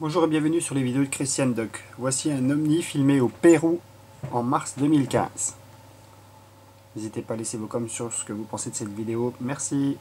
Bonjour et bienvenue sur les vidéos de Christian Duck. Voici un Omni filmé au Pérou en mars 2015. N'hésitez pas à laisser vos commentaires sur ce que vous pensez de cette vidéo. Merci.